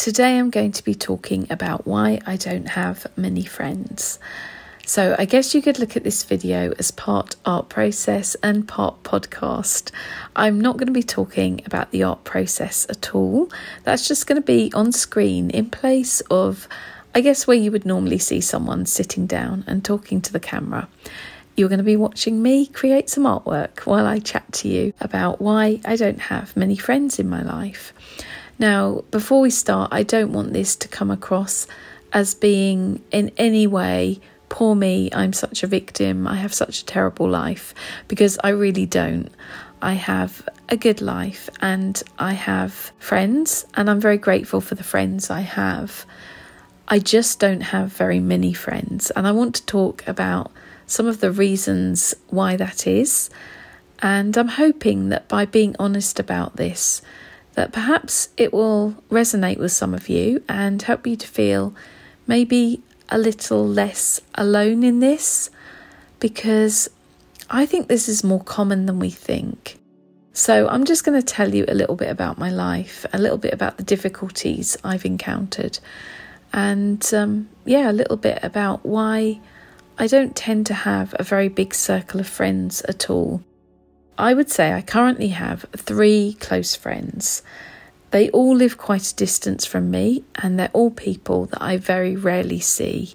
Today I'm going to be talking about why I don't have many friends. So, I guess you could look at this video as part art process and part podcast. I'm not going to be talking about the art process at all. That's just going to be on screen in place of, I guess, where you would normally see someone sitting down and talking to the camera. You're going to be watching me create some artwork while I chat to you about why I don't have many friends in my life. Now, before we start, I don't want this to come across as being in any way, poor me, I'm such a victim, I have such a terrible life, because I really don't. I have a good life and I have friends, and I'm very grateful for the friends I have. I just don't have very many friends, and I want to talk about some of the reasons why that is. And I'm hoping that by being honest about this, that perhaps it will resonate with some of you and help you to feel maybe a little less alone in this because I think this is more common than we think. So, I'm just going to tell you a little bit about my life, a little bit about the difficulties I've encountered, and um, yeah, a little bit about why I don't tend to have a very big circle of friends at all. I would say I currently have three close friends. They all live quite a distance from me, and they're all people that I very rarely see.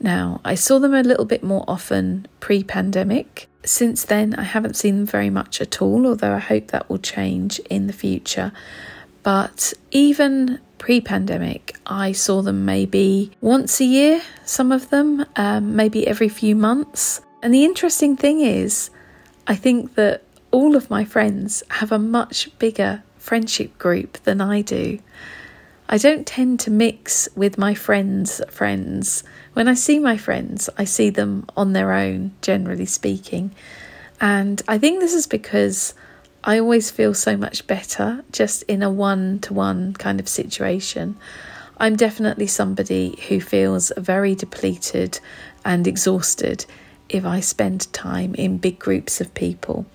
Now, I saw them a little bit more often pre pandemic. Since then, I haven't seen them very much at all, although I hope that will change in the future. But even pre pandemic, I saw them maybe once a year, some of them, um, maybe every few months. And the interesting thing is, I think that all of my friends have a much bigger friendship group than I do. I don't tend to mix with my friends' friends. When I see my friends, I see them on their own, generally speaking. And I think this is because I always feel so much better just in a one to one kind of situation. I'm definitely somebody who feels very depleted and exhausted if I spend time in big groups of people.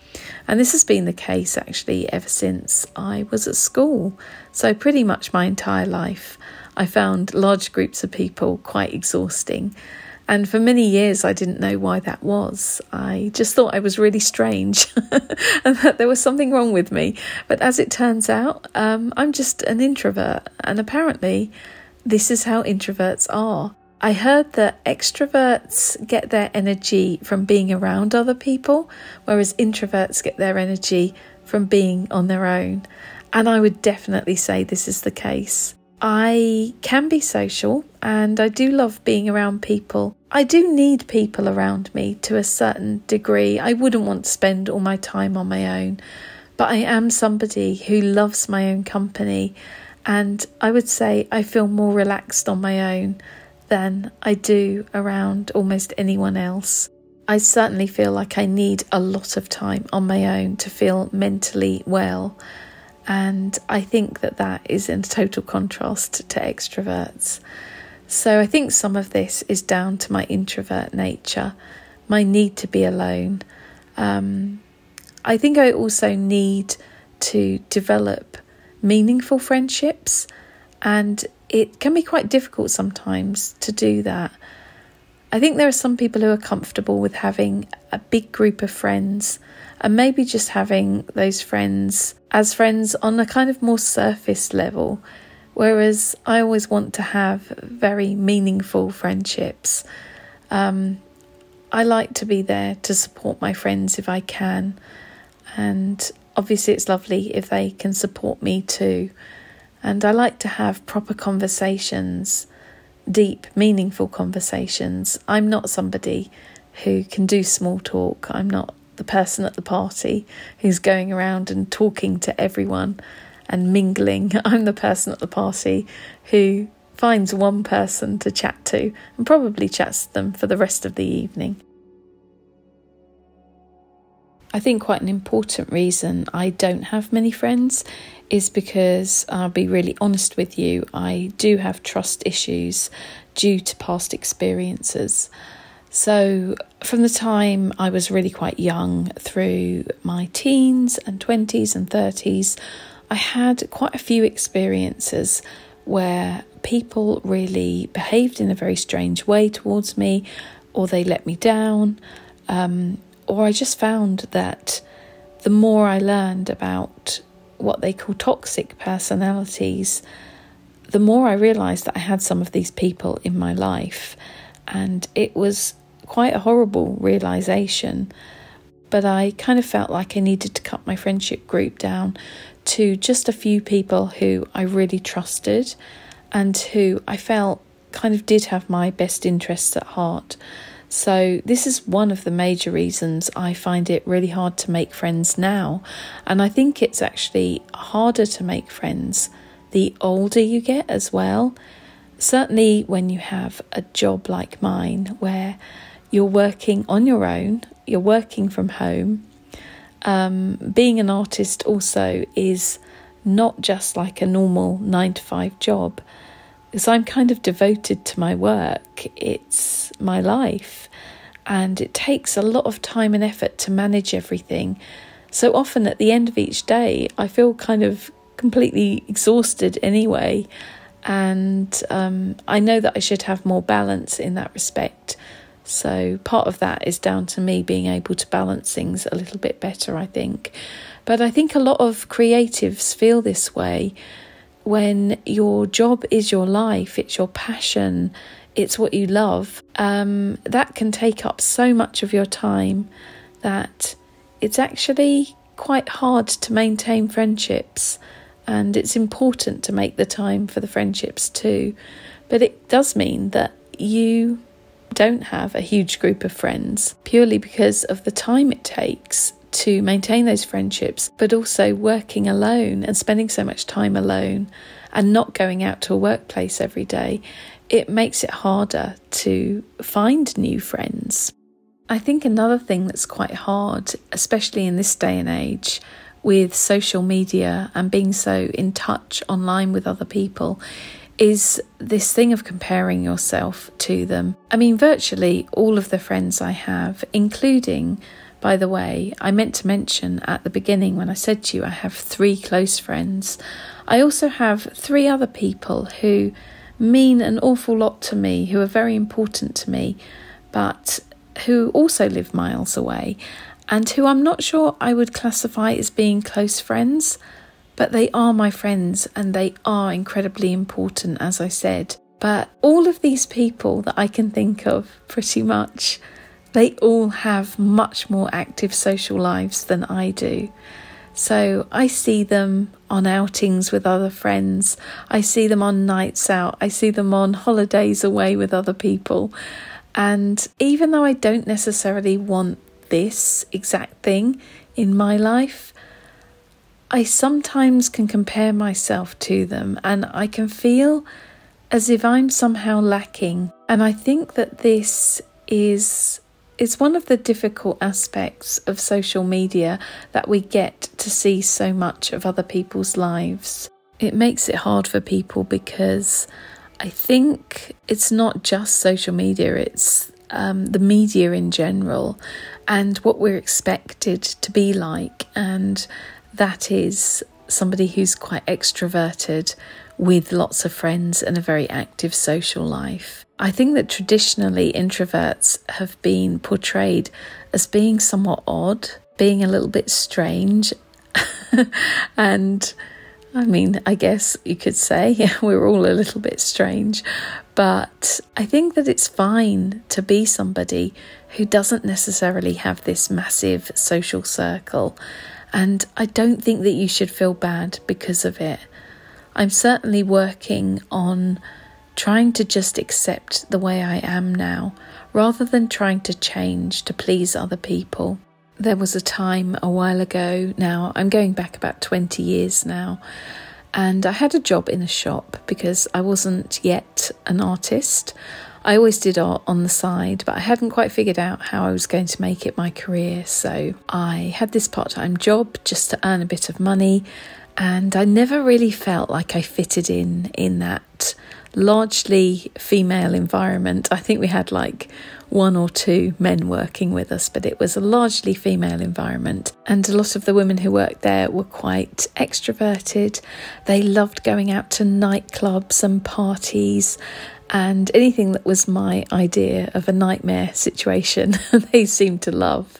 And this has been the case actually ever since I was at school. So, pretty much my entire life, I found large groups of people quite exhausting. And for many years, I didn't know why that was. I just thought I was really strange and that there was something wrong with me. But as it turns out, um, I'm just an introvert. And apparently, this is how introverts are. I heard that extroverts get their energy from being around other people, whereas introverts get their energy from being on their own. And I would definitely say this is the case. I can be social and I do love being around people. I do need people around me to a certain degree. I wouldn't want to spend all my time on my own, but I am somebody who loves my own company, and I would say I feel more relaxed on my own than I do around almost anyone else. I certainly feel like I need a lot of time on my own to feel mentally well. And I think that that is in total contrast to extroverts. So I think some of this is down to my introvert nature, my need to be alone. Um, I think I also need to develop meaningful friendships, and it can be quite difficult sometimes to do that. I think there are some people who are comfortable with having a big group of friends and maybe just having those friends as friends on a kind of more surface level. Whereas I always want to have very meaningful friendships. Um, I like to be there to support my friends if I can. And obviously, it's lovely if they can support me too. And I like to have proper conversations deep, meaningful conversations. I'm not somebody who can do small talk. I'm not the person at the party who's going around and talking to everyone and mingling. I'm the person at the party who finds one person to chat to and probably chats to them for the rest of the evening. I think quite an important reason I don't have many friends is because I'll be really honest with you, I do have trust issues due to past experiences. So, from the time I was really quite young through my teens and 20s and 30s, I had quite a few experiences where people really behaved in a very strange way towards me, or they let me down, um, or I just found that the more I learned about what they call toxic personalities, the more I realised that I had some of these people in my life, and it was quite a horrible realization. But I kind of felt like I needed to cut my friendship group down to just a few people who I really trusted and who I felt kind of did have my best interests at heart. So, this is one of the major reasons I find it really hard to make friends now. And I think it's actually harder to make friends the older you get as well. Certainly, when you have a job like mine where you're working on your own, you're working from home. Um, being an artist also is not just like a normal nine to five job, because I'm kind of devoted to my work, it's my life, and it takes a lot of time and effort to manage everything. So often at the end of each day, I feel kind of completely exhausted anyway. And um, I know that I should have more balance in that respect. So part of that is down to me being able to balance things a little bit better, I think. But I think a lot of creatives feel this way when your job is your life, it's your passion, it's what you love. Um, that can take up so much of your time that it's actually quite hard to maintain friendships. And it's important to make the time for the friendships too. But it does mean that you don't have a huge group of friends purely because of the time it takes to maintain those friendships, but also working alone and spending so much time alone and not going out to a workplace every day, it makes it harder to find new friends. I think another thing that's quite hard, especially in this day and age, with social media and being so in touch online with other people, is this thing of comparing yourself to them. I mean, virtually all of the friends I have, including, by the way, I meant to mention at the beginning when I said to you I have three close friends, I also have three other people who mean an awful lot to me, who are very important to me, but who also live miles away and who I'm not sure I would classify as being close friends but they are my friends and they are incredibly important, as I said. But all of these people that I can think of, pretty much, they all have much more active social lives than I do. So I see them on outings with other friends. I see them on nights out. I see them on holidays away with other people. And even though I don't necessarily want this exact thing in my life, I sometimes can compare myself to them and I can feel as if I'm somehow lacking. And I think that this is is one of the difficult aspects of social media that we get to see so much of other people's lives. It makes it hard for people because I think it's not just social media, it's um, the media in general and what we're expected to be like. And that is somebody who's quite extroverted with lots of friends and a very active social life. I think that traditionally introverts have been portrayed as being somewhat odd, being a little bit strange, and I mean, I guess you could say we're all a little bit strange, but I think that it's fine to be somebody who doesn't necessarily have this massive social circle. And I don't think that you should feel bad because of it. I'm certainly working on trying to just accept the way I am now rather than trying to change to please other people. There was a time a while ago now, I'm going back about 20 years now, and I had a job in a shop because I wasn't yet an artist. I always did art on the side, but I hadn't quite figured out how I was going to make it my career. So I had this part time job just to earn a bit of money, and I never really felt like I fitted in in that largely female environment. I think we had like one or two men working with us, but it was a largely female environment. And a lot of the women who worked there were quite extroverted. They loved going out to nightclubs and parties and anything that was my idea of a nightmare situation, they seemed to love.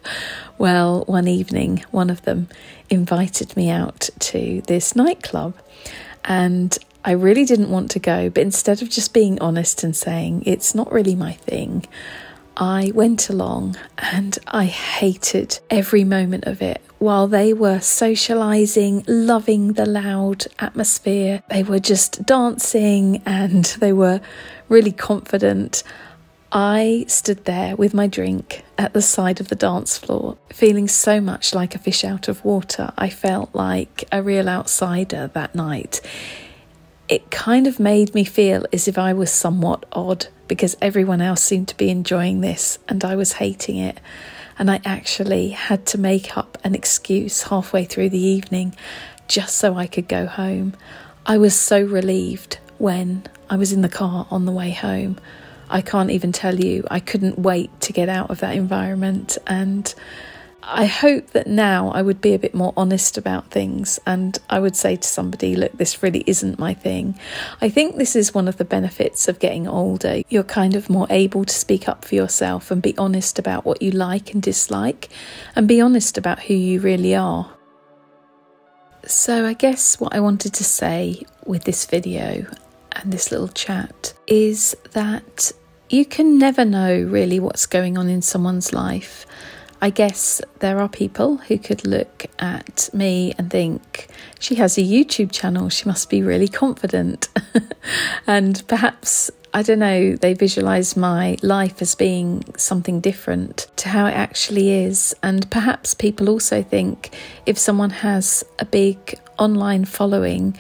Well, one evening, one of them invited me out to this nightclub, and I really didn't want to go, but instead of just being honest and saying it's not really my thing, I went along and I hated every moment of it. While they were socializing, loving the loud atmosphere, they were just dancing and they were really confident. I stood there with my drink at the side of the dance floor, feeling so much like a fish out of water. I felt like a real outsider that night it kind of made me feel as if I was somewhat odd because everyone else seemed to be enjoying this and I was hating it. And I actually had to make up an excuse halfway through the evening just so I could go home. I was so relieved when I was in the car on the way home. I can't even tell you, I couldn't wait to get out of that environment and I hope that now I would be a bit more honest about things and I would say to somebody, look, this really isn't my thing. I think this is one of the benefits of getting older. You're kind of more able to speak up for yourself and be honest about what you like and dislike and be honest about who you really are. So, I guess what I wanted to say with this video and this little chat is that you can never know really what's going on in someone's life. I guess there are people who could look at me and think, she has a YouTube channel, she must be really confident. and perhaps, I don't know, they visualize my life as being something different to how it actually is. And perhaps people also think if someone has a big online following,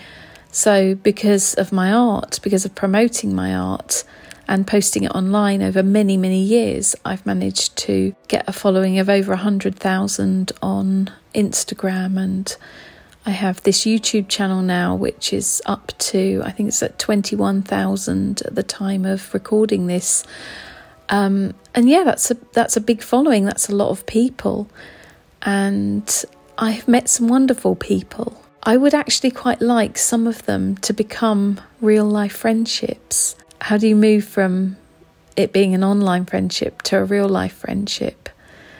so because of my art, because of promoting my art, and posting it online over many, many years, I've managed to get a following of over 100,000 on Instagram. And I have this YouTube channel now, which is up to, I think it's at 21,000 at the time of recording this. Um, and yeah, that's a that's a big following. That's a lot of people, and I've met some wonderful people. I would actually quite like some of them to become real life friendships how do you move from it being an online friendship to a real life friendship?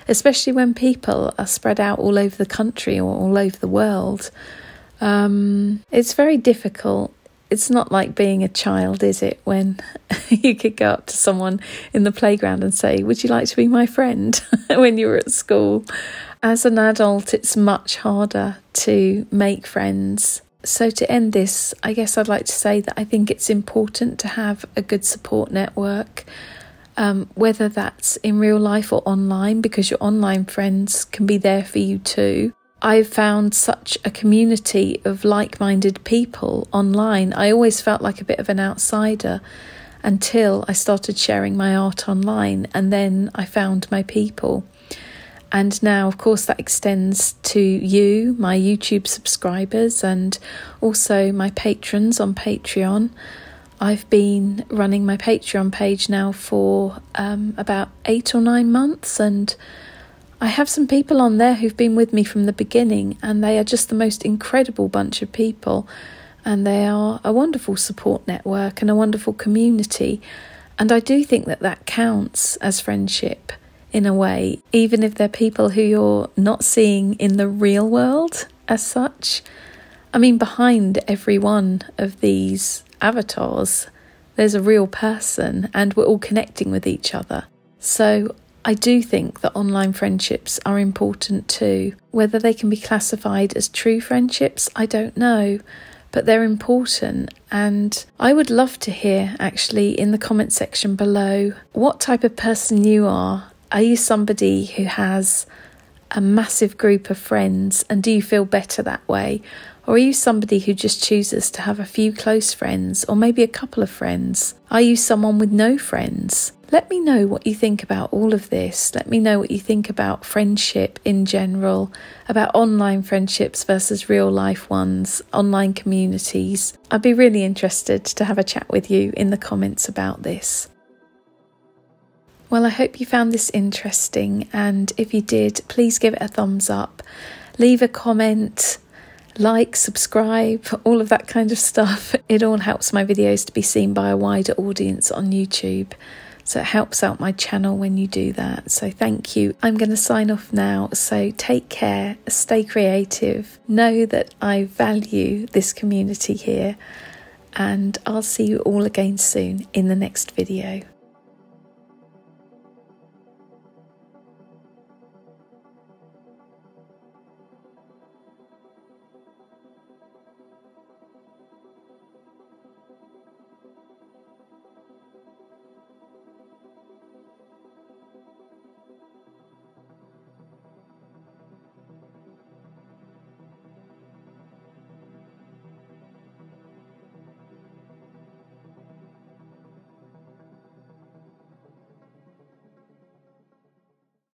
Especially when people are spread out all over the country or all over the world. Um, it's very difficult. It's not like being a child, is it? When you could go up to someone in the playground and say, Would you like to be my friend? when you were at school. As an adult, it's much harder to make friends so, to end this, I guess I'd like to say that I think it's important to have a good support network, um, whether that's in real life or online, because your online friends can be there for you too. I've found such a community of like minded people online. I always felt like a bit of an outsider until I started sharing my art online, and then I found my people. And now, of course, that extends to you, my YouTube subscribers, and also my patrons on Patreon. I've been running my Patreon page now for um, about eight or nine months, and I have some people on there who've been with me from the beginning, and they are just the most incredible bunch of people. And they are a wonderful support network and a wonderful community. And I do think that that counts as friendship in a way, even if they're people who you're not seeing in the real world as such. I mean, behind every one of these avatars, there's a real person, and we're all connecting with each other. So, I do think that online friendships are important too. Whether they can be classified as true friendships, I don't know, but they're important. And I would love to hear actually in the comment section below what type of person you are are you somebody who has a massive group of friends and do you feel better that way? Or are you somebody who just chooses to have a few close friends or maybe a couple of friends? Are you someone with no friends? Let me know what you think about all of this. Let me know what you think about friendship in general, about online friendships versus real life ones, online communities. I'd be really interested to have a chat with you in the comments about this. Well, I hope you found this interesting, and if you did, please give it a thumbs up, leave a comment, like, subscribe, all of that kind of stuff. It all helps my videos to be seen by a wider audience on YouTube. So it helps out my channel when you do that. So thank you. I'm going to sign off now. So take care, stay creative, know that I value this community here, and I'll see you all again soon in the next video.